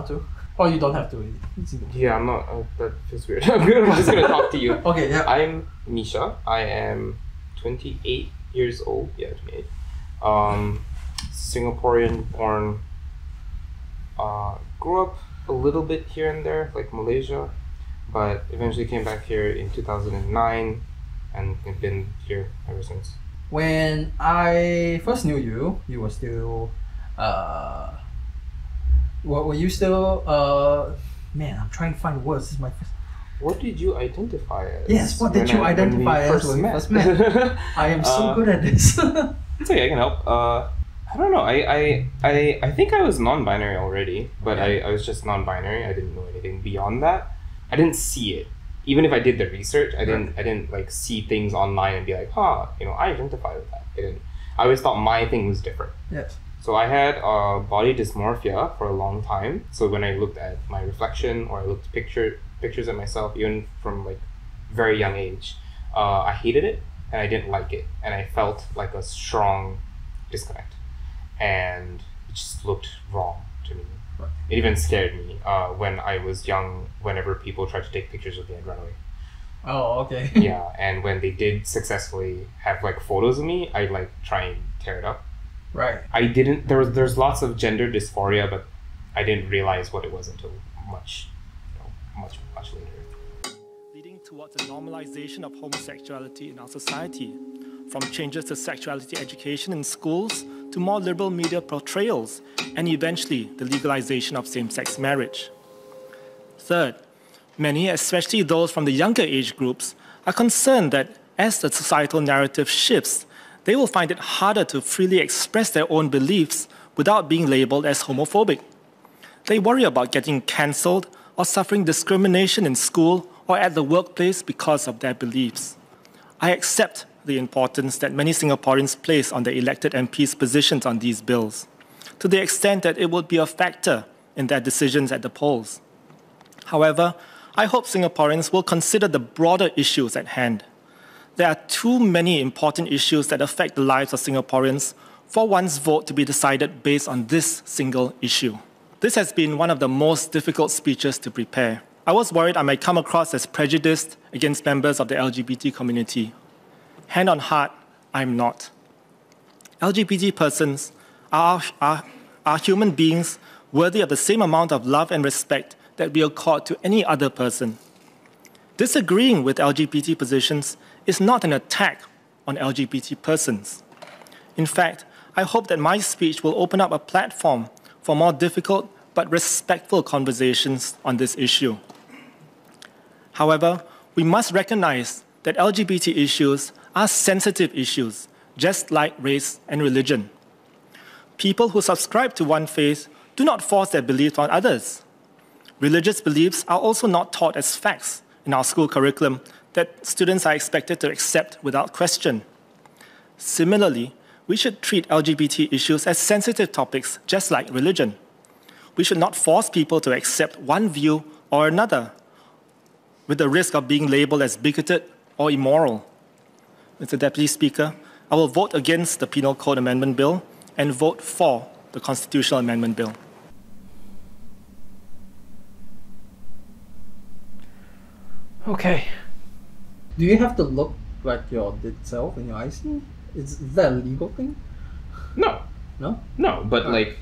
want to. Or you don't have to. Yeah, I'm not. Uh, that feels weird. I'm, gonna, I'm just gonna talk to you. Okay, yeah. I'm Mischa. I am 28 years old. Yeah, 28. Um, Singaporean born. Uh, grew up a little bit here and there, like Malaysia, but eventually came back here in 2009 and have been here ever since. When I first knew you, you were still, uh, were, were you still, uh, man, I'm trying to find words. This is my first. What did you identify as? Yes, what did you I- identify as when we first met? I am so Uh, good at this. It's okay, I can help. Uh, I don't know. I, I, I, I think I was non-binary already, but I, I was just non-binary. I didn't know anything beyond that. I didn't see it. Even if I did the research, I didn't. I didn't like see things online and be like, "Huh, you know, I identify with that." I didn't. I always thought my thing was different. yes. So I had uh, body dysmorphia for a long time. So when I looked at my reflection or I looked picture pictures of myself, even from like very young age, uh, I hated it and I didn't like it, and I felt like a strong disconnect, and it just looked wrong to me. Right. It even scared me uh, when I was young. Whenever people tried to take pictures of me, I'd run away. Oh, okay. yeah, and when they did successfully have like photos of me, I'd like try and tear it up. Right. I didn't. There was there's lots of gender dysphoria, but I didn't realize what it was until much, you know, much much later. leading towards the normalization of homosexuality in our society, from changes to sexuality education in schools to more liberal media portrayals, and eventually the legalization of same sex marriage. Third, many, especially those from the younger age groups, are concerned that as the societal narrative shifts, they will find it harder to freely express their own beliefs without being labeled as homophobic. They worry about getting cancelled or suffering discrimination in school or at the workplace because of their beliefs. I accept the importance that many Singaporeans place on their elected MPs' positions on these bills, to the extent that it will be a factor in their decisions at the polls. However, I hope Singaporeans will consider the broader issues at hand. There are too many important issues that affect the lives of Singaporeans for one's vote to be decided based on this single issue. This has been one of the most difficult speeches to prepare. I was worried I might come across as prejudiced against members of the LGBT community. Hand on heart, I'm not. LGBT persons are, are, are human beings worthy of the same amount of love and respect that we accord to any other person. Disagreeing with LGBT positions is not an attack on LGBT persons. In fact, I hope that my speech will open up a platform for more difficult but respectful conversations on this issue. However, we must recognize that LGBT issues are sensitive issues, just like race and religion. People who subscribe to one faith do not force their beliefs on others. Religious beliefs are also not taught as facts in our school curriculum that students are expected to accept without question. Similarly, we should treat LGBT issues as sensitive topics, just like religion. We should not force people to accept one view or another, with the risk of being labeled as bigoted or immoral. Mr. Deputy Speaker, I will vote against the Penal Code Amendment Bill and vote for the Constitutional Amendment Bill. Okay. Do you have to look like your dead self in your IC? Is that a legal thing? No, No? no, but Oh. like,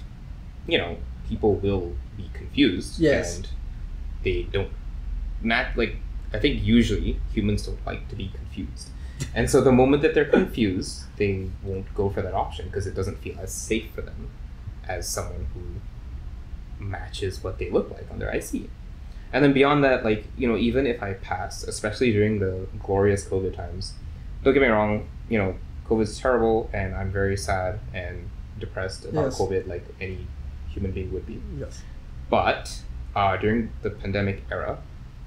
you know, people will be confused. Yes. And they don't. Not like I think usually humans don't like to be confused. And so the moment that they're confused, they won't go for that option because it doesn't feel as safe for them as someone who matches what they look like on their IC. And then beyond that, like, you know, even if I pass, especially during the glorious COVID times, don't get me wrong, you know, COVID is terrible and I'm very sad and depressed about Yes. COVID like any human being would be. Yes. But uh, during the pandemic era,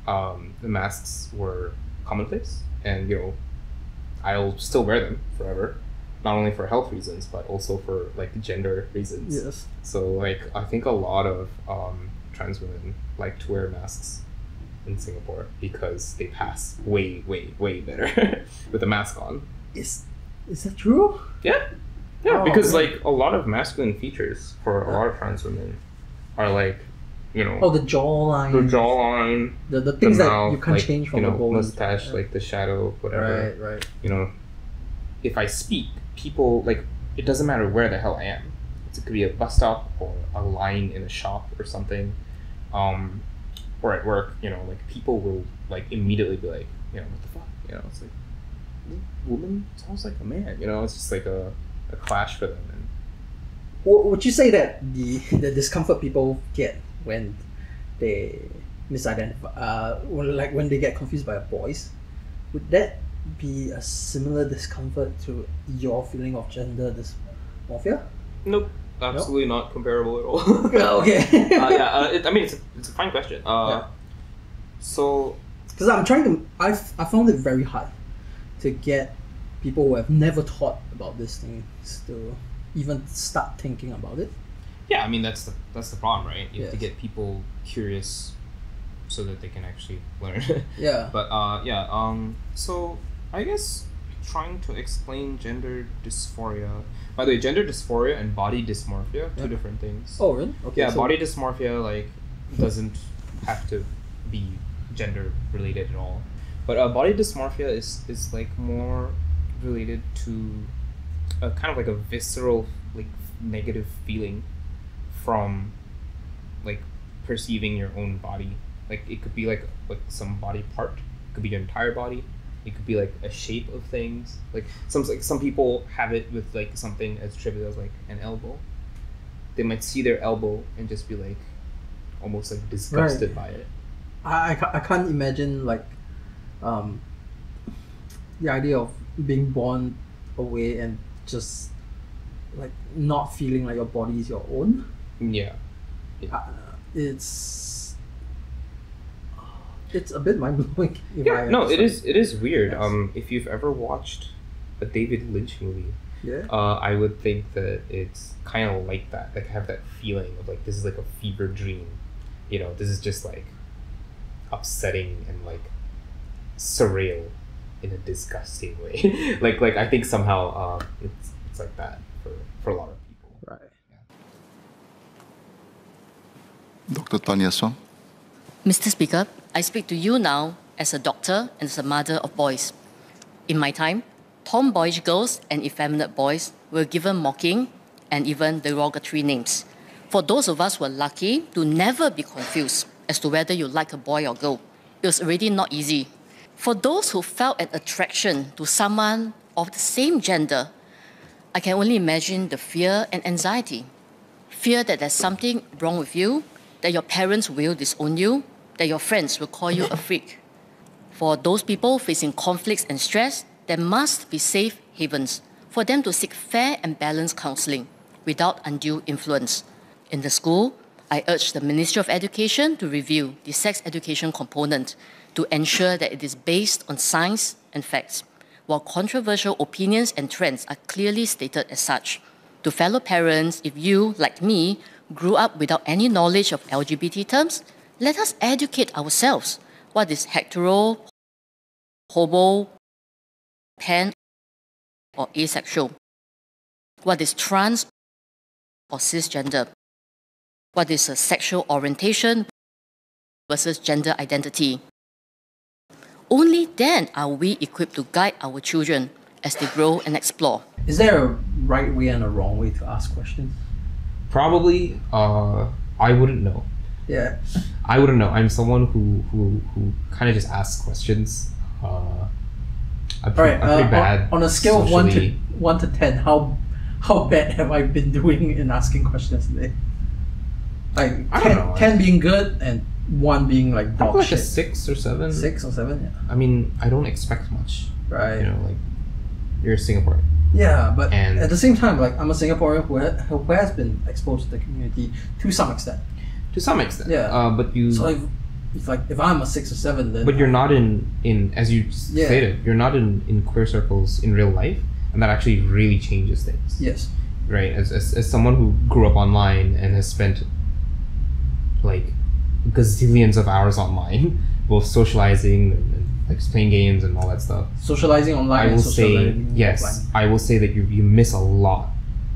um, the masks were commonplace, and you know, I'll still wear them forever, not only for health reasons but also for like gender reasons. Yes. So like I think a lot of um, trans women like to wear masks in Singapore because they pass way way way better with a mask on. Is is that true? Yeah, Yeah, Oh, because okay. like a lot of masculine features for a lot of trans women are like, you know, Oh, the jawline. the jawline, The, the the things that you can't like, change from you know, the bone. mustache, Yeah. like the shadow, whatever. Right, right. You know, if I speak, people like it doesn't matter where the hell I am. It could be a bus stop or a line in a shop or something, um, or at work. You know, like people will like immediately be like, you know, what the fuck? You know, it's like woman sounds like a man. You know, it's just like a, a clash for them. And W- would you say that the the discomfort people get when they misidentify, uh, when, like when they get confused by a voice, would that be a similar discomfort to your feeling of gender dysmorphia? nope, absolutely not comparable at all. Yeah, okay. uh, yeah, uh, it, I mean, it's a, it's a fine question. Uh, Yeah. So, Because I'm trying to, I've I found it very hard to get people who have never thought about this thing to even start thinking about it. yeah, I mean, that's the that's the problem, right? You have to get people curious so that they can actually learn. Yeah. but uh, yeah, um, so I guess trying to explain gender dysphoria. By the way, gender dysphoria and body dysmorphia, two Yeah. different things. Oh, really? Okay. yeah, so- body dysmorphia like doesn't have to be gender related at all. But uh, body dysmorphia is is like more related to a kind of like a visceral like negative feeling from like perceiving your own body. Like it could be like like some body part, it could be your entire body. It could be like a shape of things. Like some like some people have it with like something as trivial as like an elbow. They might see their elbow and just be like almost like disgusted by it. I, I, ca- I can't imagine like um, the idea of being born away and just like not feeling like your body is your own. Yeah. Uh, it's it's a bit mind blowing. Yeah, no, it is it is weird. Yes. Um, if you've ever watched a David Lynch movie, Yeah. uh, I would think that it's kind of like that. Like I have that feeling of like this is like a fever dream. You know, this is just like upsetting and like surreal in a disgusting way. like like I think somehow uh, it's it's like that for for a lot of people. Right. Dr. Tan Yia Swam. Mr. Speaker, I speak to you now as a doctor and as a mother of boys. In my time, tomboyish girls and effeminate boys were given mocking and even derogatory names. For those of us who are lucky to never be confused as to whether you like a boy or girl, it was already not easy. For those who felt an attraction to someone of the same gender, I can only imagine the fear and anxiety fear that there's something wrong with you, that your parents will disown you, that your friends will call you a freak. For those people facing conflicts and stress, there must be safe havens for them to seek fair and balanced counseling without undue influence. In the school, I urge the Ministry of Education to review the sex education component to ensure that it is based on science and facts, while controversial opinions and trends are clearly stated as such. To fellow parents, if you, like me, grew up without any knowledge of LGBT terms, let us educate ourselves. What is hetero, homo, pan, or asexual? What is trans or cisgender? What is a sexual orientation versus gender identity? Only then are we equipped to guide our children as they grow and explore. Is there a right way and a wrong way to ask questions? Probably, uh, I wouldn't know. Yeah. I wouldn't know. I'm someone who who, who kind of just asks questions. Uh, I'm pretty, right. I'm Uh, pretty on, bad. on a scale of one to one to ten, how how bad have I been doing in asking questions today? Like I don't 10, know. 10 being good and one being like dog like a six or seven. Six or seven, yeah. I mean, I don't expect much. Right. You know, like you're a Singaporean. Yeah, but And- at the same time, like I'm a Singaporean who, ha- who has been exposed to the community to some extent. To some extent. Yeah. Uh, but you. So if, if like if I'm a six or seven, then but you're not in in as you Yeah. stated. You're not in in queer circles in real life, and that actually really changes things. yes, right as, as, as someone who grew up online and has spent like gazillions of hours online both socializing and, and like playing games and all that stuff socializing online. i will say yes offline. i will say that you, you miss a lot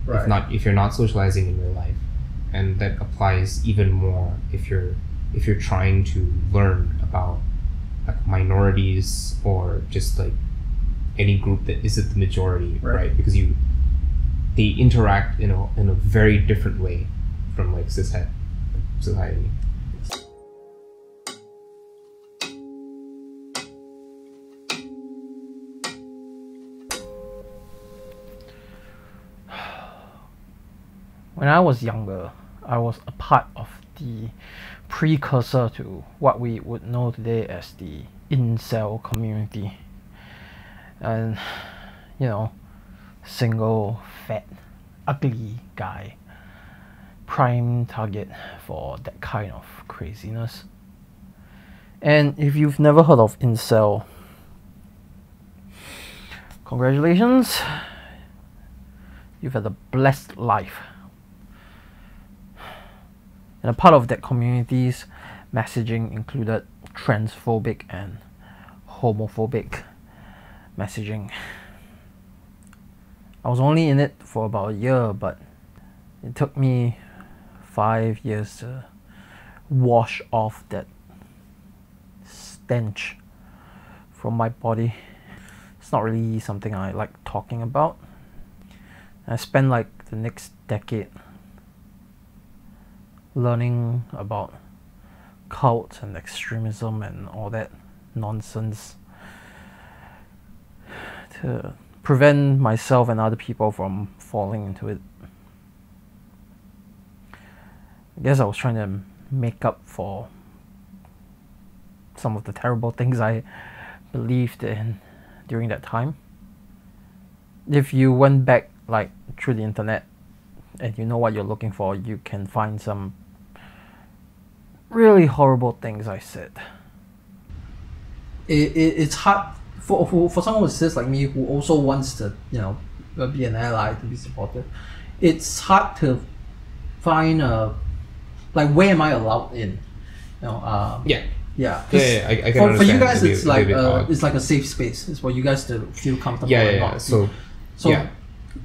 Right. if not if you're not socializing in real life, and that applies even more if you're if you're trying to learn about like minorities or just like any group that isn't the majority, Right. right? Because you they interact in a in a very different way from like cishet society. When I was younger, I was a part of the precursor to what we would know today as the incel community. And, you know, single, fat, ugly guy, prime target for that kind of craziness. And if you've never heard of incel, congratulations, you've had a blessed life. And a part of that community's messaging included transphobic and homophobic messaging. I was only in it for about a year, but it took me five years to wash off that stench from my body. It's not really something I like talking about. I spent like the next decade learning about cult and extremism and all that nonsense to prevent myself and other people from falling into it. I guess I was trying to make up for some of the terrible things I believed in during that time. If you went back like through the internet and you know what you're looking for, you can find some really horrible things I said. it, it, it's hard for, for for someone who says like me who also wants to you know uh, be an ally to be supportive it's hard to find a like where am I allowed in you know um, Yeah. yeah 'cause Yeah, yeah, I- I can for, for you guys It'd it's it'd like a uh, it's like a safe space it's for you guys to feel comfortable Yeah, yeah, yeah. not So so yeah.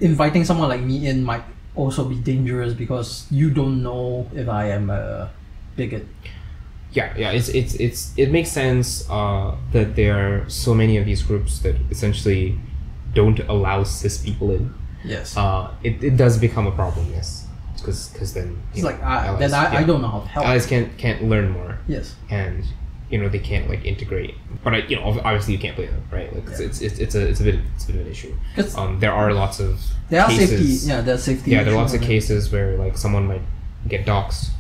inviting someone like me in might also be dangerous because you don't know if I am a bigot yeah yeah it's it's it's it makes sense uh, that there are so many of these groups that essentially don't allow cis people in. Yes. Uh, it, it does become a problem yes because because then it's know, like I, allies- then I, I don't know how to help. Allies can't can't learn more. Yes. And you know they can't like integrate. But I, you know obviously you can't play them right? Like it's, Yeah. it's, it's, it's a it's a bit it's a bit of an issue. Um, there are lots of there are cases, safety yeah there are safety yeah there are lots of cases where like someone might get doxxed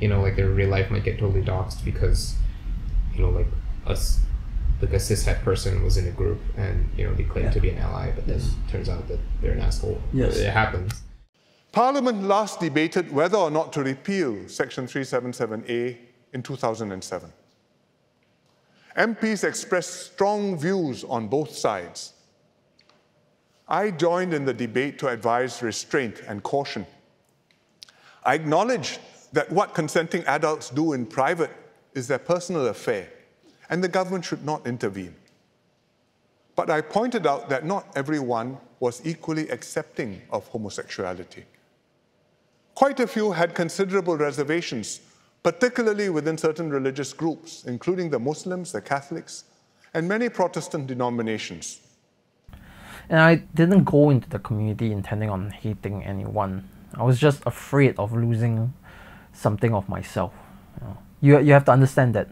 you know like their real life might get totally doxxed because you know like us like a cishet person was in a group and you know they claim Yeah. to be an ally but then Yes. turns out that they're an asshole Yes. it happens Parliament last debated whether or not to repeal Section 377A in 2007. MPs expressed strong views on both sides. I joined in the debate to advise restraint and caution. I acknowledge that what consenting adults do in private is their personal affair, and the government should not intervene. But I pointed out that not everyone was equally accepting of homosexuality. Quite a few had considerable reservations, particularly within certain religious groups, including the Muslims, the Catholics, and many Protestant denominations. And I didn't go into the community intending on hating anyone. I was just afraid of losing something of myself. You, know. you, you have to understand that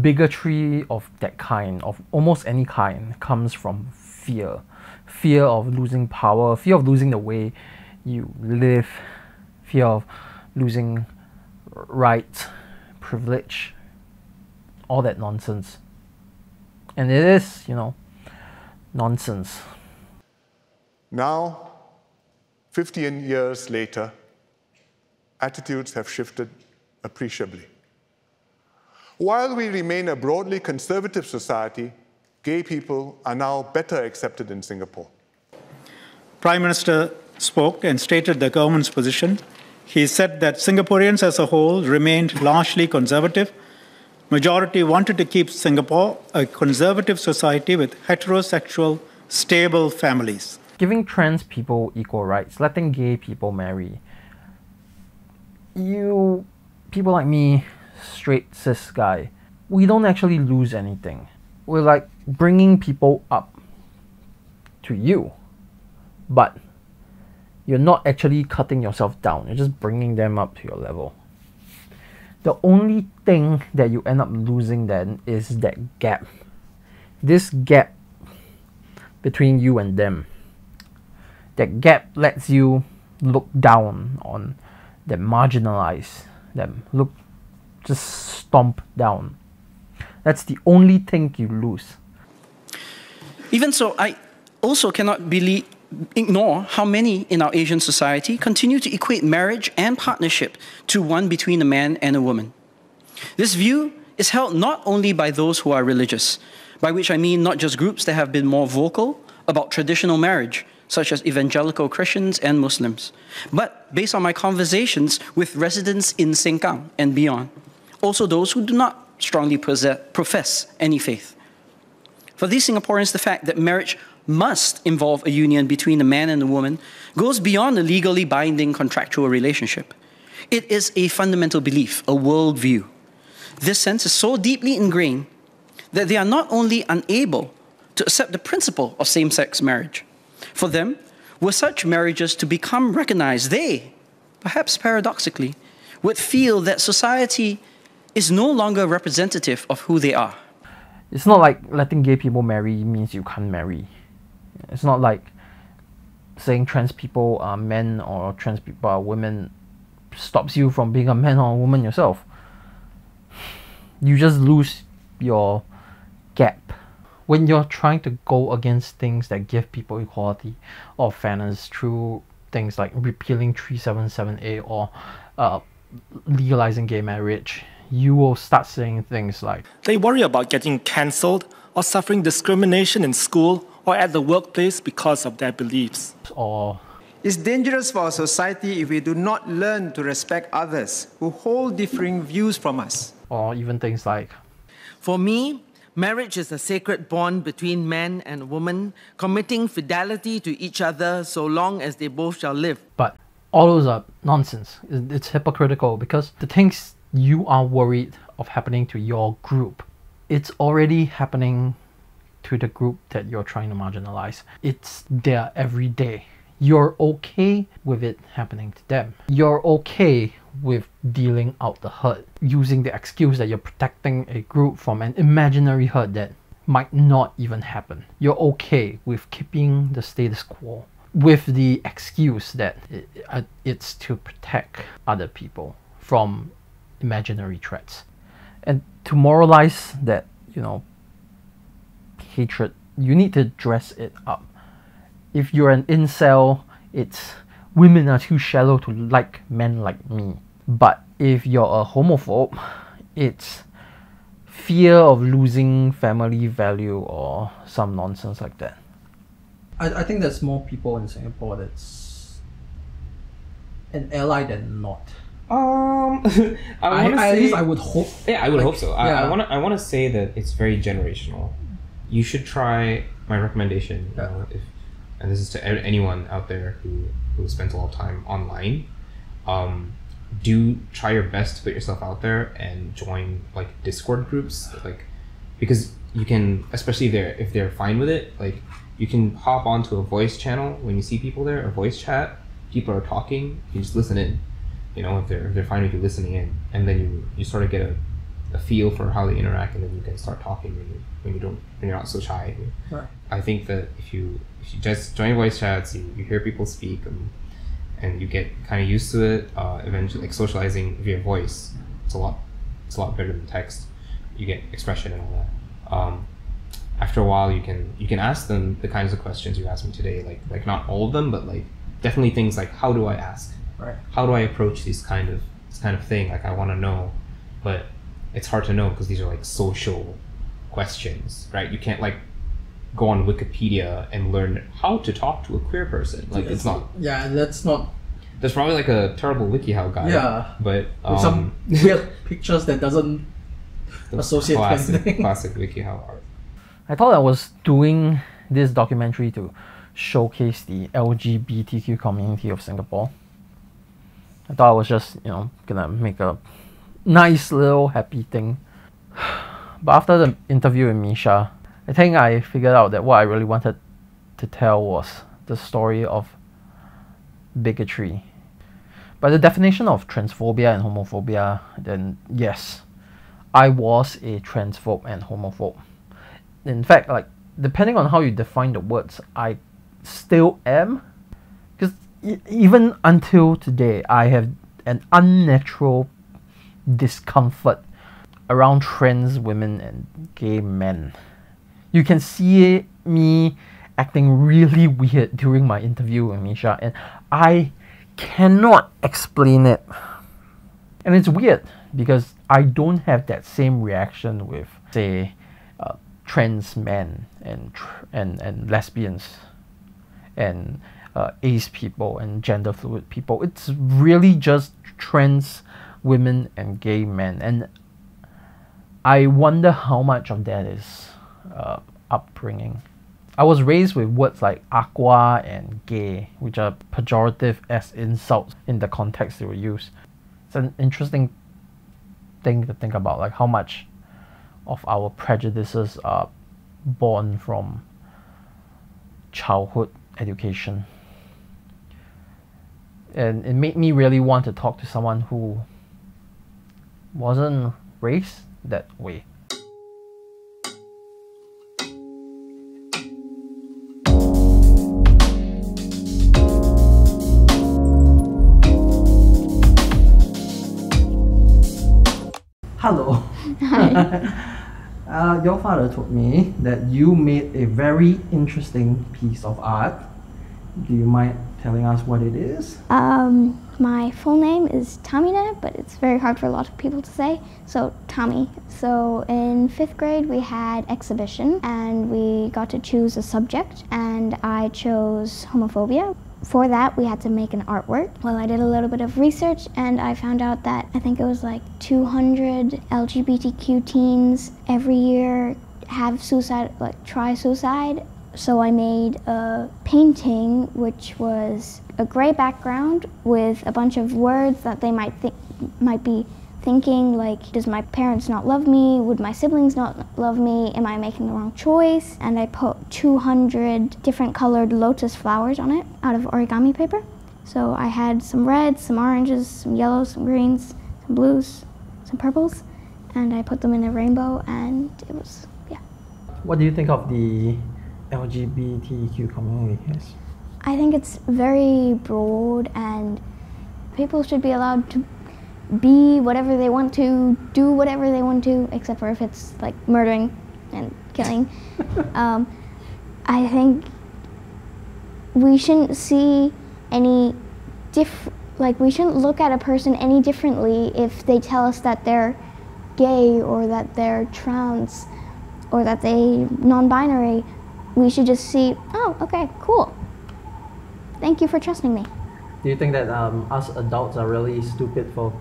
bigotry of that kind, of almost any kind, comes from fear. Fear of losing power, fear of losing the way you live, fear of losing rights, privilege, all that nonsense. And it is, you know, nonsense. Now, 15 years later, attitudes have shifted appreciably. While we remain a broadly conservative society, gay people are now better accepted in Singapore. Prime Minister spoke and stated the government's position. He said that Singaporeans as a whole remained largely conservative. Majority wanted to keep Singapore a conservative society with heterosexual, stable families. Giving trans people equal rights, letting gay people marry. You, people like me, straight cis guy, we don't actually lose anything. We're like bringing people up to you, but you're not actually cutting yourself down, you're just bringing them up to your level. The only thing that you end up losing then is that gap. This gap between you and them. That gap lets you look down on them, marginalize them, look just stomp down. That's the only thing you lose. Even so, I also cannot believe, ignore how many in our Asian society continue to equate marriage and partnership to one between a man and a woman. This view is held not only by those who are religious, by which I mean not just groups that have been more vocal about traditional marriage, such as evangelical Christians and Muslims, but based on my conversations with residents in Sengkang and beyond, also those who do not strongly profess any faith. For these Singaporeans, the fact that marriage must involve a union between a man and a woman goes beyond a legally binding contractual relationship. It is a fundamental belief, a worldview. This sense is so deeply ingrained that they are not only unable to accept the principle of same sex marriage, for them, were such marriages to become recognized, they, perhaps paradoxically, would feel that society is no longer representative of who they are. It's not like letting gay people marry means you can't marry. It's not like saying trans people are men or trans people are women stops you from being a man or a woman yourself. You just lose your gap. When you're trying to go against things that give people equality or fairness through things like repealing 377A or uh, legalizing gay marriage, you will start saying things like They worry about getting cancelled or suffering discrimination in school or at the workplace because of their beliefs. Or it's dangerous for our society if we do not learn to respect others who hold differing views from us. Or even things like For me, marriage is a sacred bond between man and woman, committing fidelity to each other so long as they both shall live. But all those are nonsense. It's hypocritical because the things you are worried of happening to your group, it's already happening to the group that you're trying to marginalize. It's there every day. You're okay with it happening to them. You're okay with dealing out the hurt, using the excuse that you're protecting a group from an imaginary hurt that might not even happen. You're okay with keeping the status quo with the excuse that uh, it's to protect other people from imaginary threats. And to moralize that, you know, hatred, you need to dress it up. If you're an incel, it's women are too shallow to like men like me. But if you're a homophobe, it's fear of losing family value or some nonsense like that. I, I think there's more people in Singapore that's an ally than not. Um, I, I, say, at least I would hope. Yeah, I would like, hope so. I, yeah. I want to. I want to say that it's very generational. You should try my recommendation. You know, if, and this is to anyone out there who who spends a lot of time online. Um, do try your best to put yourself out there and join like Discord groups, like because you can, especially if they're if they're fine with it, like you can hop onto a voice channel when you see people there, a voice chat. People are talking. You just listen in you know if they're if they're fine with you listening in and then you you sort of get a, a feel for how they interact and then you can start talking when you when you don't when you're not so shy right. I think that if you if you just join voice chats you, you hear people speak and and you get kind of used to it uh, eventually like socializing via voice it's a lot it's a lot better than text you get expression and all that um, after a while you can you can ask them the kinds of questions you asked me today like like not all of them but like definitely things like how do i ask Right. How do I approach these kind of this kind of thing? Like I want to know, but it's hard to know because these are like social questions, right? You can't like go on Wikipedia and learn how to talk to a queer person. Like it's not. Yeah, that's not. There's probably like a terrible WikiHow guy. Yeah. But um, With some weird pictures that doesn't associate with classic, anything. classic WikiHow art. I thought I was doing this documentary to showcase the LGBTQ community of Singapore. I thought I was just, you know, gonna make a nice little happy thing. But after the interview with Mischa, I think I figured out that what I really wanted to tell was the story of bigotry. By the definition of transphobia and homophobia, then yes, I was a transphobe and homophobe. In fact, like depending on how you define the words, I still am. Because even until today, I have an unnatural discomfort around trans women and gay men. You can see me acting really weird during my interview with Mischa, and I cannot explain it. And it's weird because I don't have that same reaction with, say, uh, trans men and tr- and and lesbians, and uh, ace people and gender fluid people. It's really just trans women and gay men, and I wonder how much of that is uh, upbringing. I was raised with words like aqua and gay, which are pejorative as insults in the context they were used. It's an interesting thing to think about, like how much of our prejudices are born from childhood education. And it made me really want to talk to someone who wasn't raised that way. Hello. uh, your father told me that you made a very interesting piece of art. Do you mind telling us what it is? Um, my full name is Tamina, but it's very hard for a lot of people to say. So Tahmi. So in fifth grade we had exhibition and we got to choose a subject and I chose homophobia. For that we had to make an artwork. Well, I did a little bit of research and I found out that I think it was like 200 LGBTQ teens every year have suicide, like try suicide so I made a painting which was a gray background with a bunch of words that they might think might be thinking like does my parents not love me? Would my siblings not love me? Am i making the wrong choice? And i put 200 different colored lotus flowers on it out of origami paper. So i had some reds some oranges some yellows some greens some blues some purples and i put them in a rainbow and it was yeah. What do you think of the LGBTQ community? Yes. I think it's very broad and people should be allowed to be whatever they want to, do whatever they want to, except for if it's like murdering and killing. um, I think we shouldn't see any diff like we shouldn't look at a person any differently if they tell us that they're gay or that they're trans or that they non-binary. We should just see oh okay cool. Thank you for trusting me. Do you think that um, us adults are really stupid for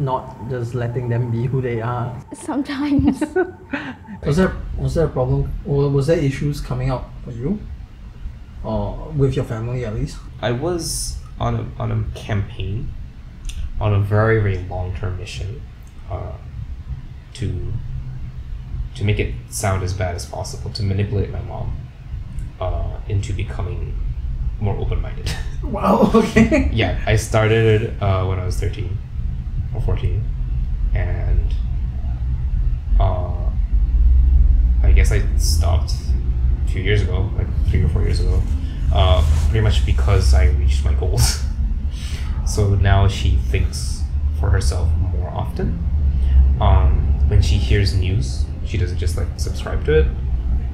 not just letting them be who they are? sometimes Was there was there a problem? Or was there issues coming up for you, or with your family at least? I was on a on a campaign, on a very very long term mission, uh, to to make it sound as bad as possible, to manipulate my mom, uh, into becoming more open minded. Wow. Okay. yeah, I started uh, when I was thirteen or fourteen, and uh, I guess I stopped a few years ago, like three or four years ago, uh, pretty much because I reached my goals. so now she thinks for herself more often. Um, when she hears news, she doesn't just like subscribe to it.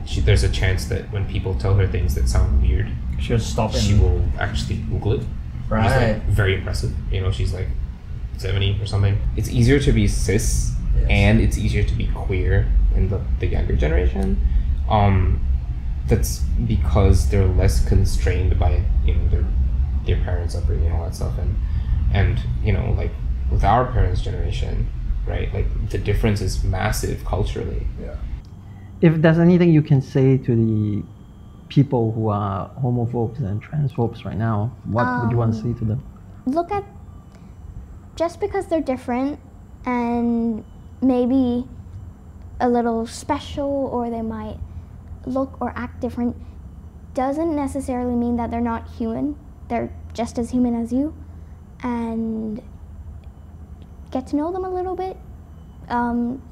She, there's a chance that when people tell her things that sound weird, She'll stop she will actually Google it. Right. like, very impressive. You know, she's like 70 or something. It's easier to be cis and it's easier to be queer in the, the younger generation. Um, that's because they're less constrained by, you know, their their parents' upbringing and all that stuff. And, and you know, like with our parents' generation, right, like the difference is massive culturally. Yeah. If there's anything you can say to the people who are homophobes and transphobes right now? What would you want to Um, say to them? look at just because they're different and maybe a little special or they might look or act different doesn't necessarily mean that they're not human. They're just as human as you. And get to know them a little bit. Um,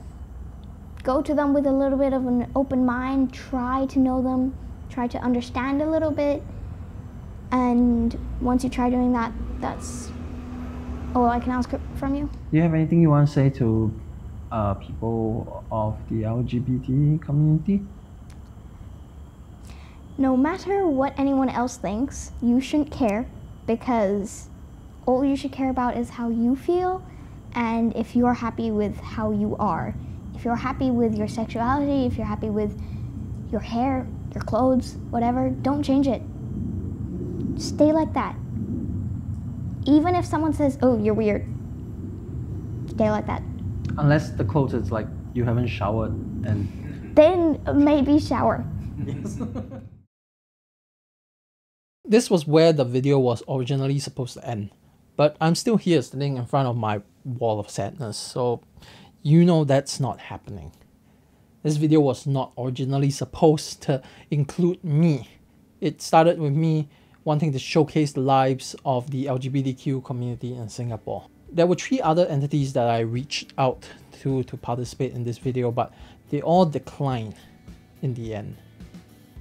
go to them with a little bit of an open mind. Try to know them. Try to understand a little bit. And once you try doing that, that's all I can ask from you. Do you have anything you want to say to uh, people of the LGBT community? No matter what anyone else thinks, you shouldn't care because all you should care about is how you feel and if you're happy with how you are. If you're happy with your sexuality, if you're happy with your hair, your clothes, whatever, don't change it. Stay like that. Even if someone says, oh, you're weird, stay like that. Unless the quote is like you haven't showered and Then maybe shower. This was where the video was originally supposed to end. But I'm still here standing in front of my wall of sadness, so you know that's not happening. This video was not originally supposed to include me. It started with me wanting to showcase the lives of the LGBTQ community in Singapore. There were three other entities that I reached out to to participate in this video, but they all declined in the end.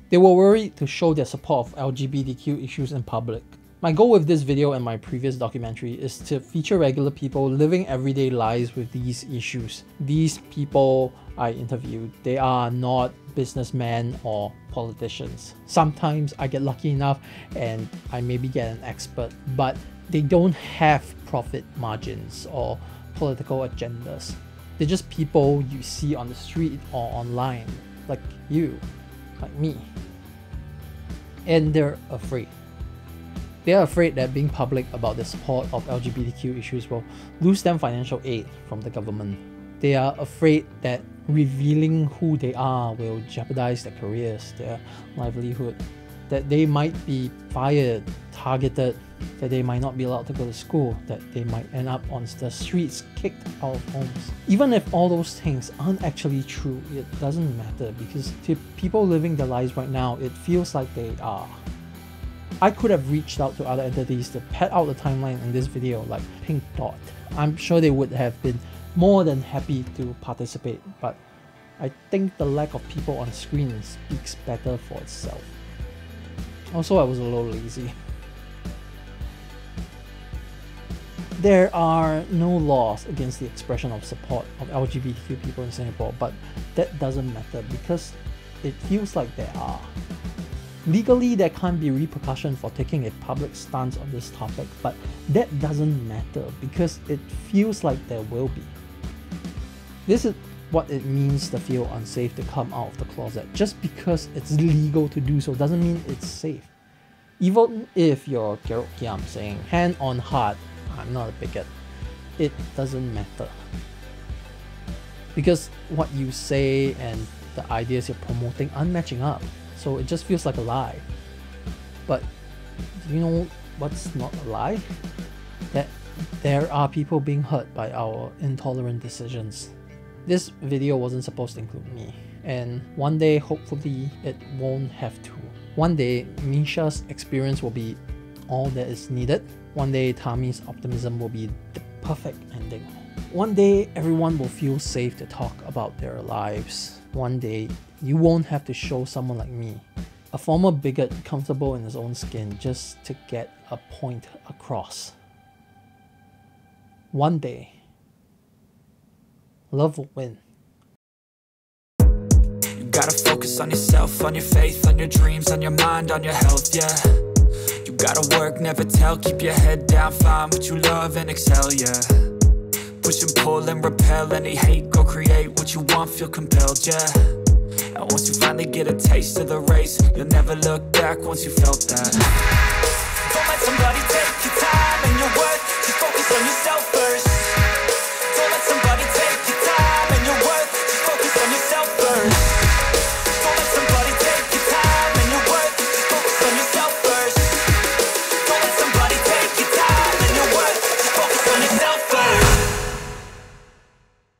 They were worried to show their support of LGBTQ issues in public. My goal with this video and my previous documentary is to feature regular people living everyday lives with these issues. These people I interviewed, they are not businessmen or politicians. Sometimes I get lucky enough and I maybe get an expert, but they don't have profit margins or political agendas. They're just people you see on the street or online, like you like me. And they're afraid. They are afraid that being public about their support of LGBTQ issues will lose them financial aid from the government. They are afraid that revealing who they are will jeopardize their careers, their livelihood, that they might be fired, targeted, that they might not be allowed to go to school, that they might end up on the streets, kicked out of homes. Even if all those things aren't actually true, it doesn't matter because to people living their lives right now, it feels like they are. I could have reached out to other entities to pad out the timeline in this video like Pink Dot. I'm sure they would have been more than happy to participate, but I think the lack of people on screen speaks better for itself. Also, I was a little lazy. There are no laws against the expression of support of LGBTQ people in Singapore, but that doesn't matter because it feels like there are. Legally, there can't be repercussion for taking a public stance on this topic, but that doesn't matter because it feels like there will be. This is what it means to feel unsafe to come out of the closet. Just because it's legal to do so doesn't mean it's safe. Even if you're Gerald Giam saying, hand on heart, I'm not a bigot, it doesn't matter. Because what you say and the ideas you're promoting aren't matching up. So it just feels like a lie. But you know what's not a lie? That there are people being hurt by our intolerant decisions. This video wasn't supposed to include me, and one day, hopefully, it won't have to. One day, Mischa's experience will be all that is needed. One day, Tahmi's optimism will be the perfect ending. One day, everyone will feel safe to talk about their lives. One day, you won't have to show someone like me, a former bigot comfortable in his own skin, just to get a point across. One day, love will win. You gotta focus on yourself, on your faith, on your dreams, on your mind, on your health, yeah. You gotta work, never tell, keep your head down, find what you love and excel, yeah. Push and pull and repel any hate, go create what you want, feel compelled, yeah. And once you finally get a taste of the race, you'll never look back once you felt that. Don't let somebody take your time and your worth, just focus on yourself.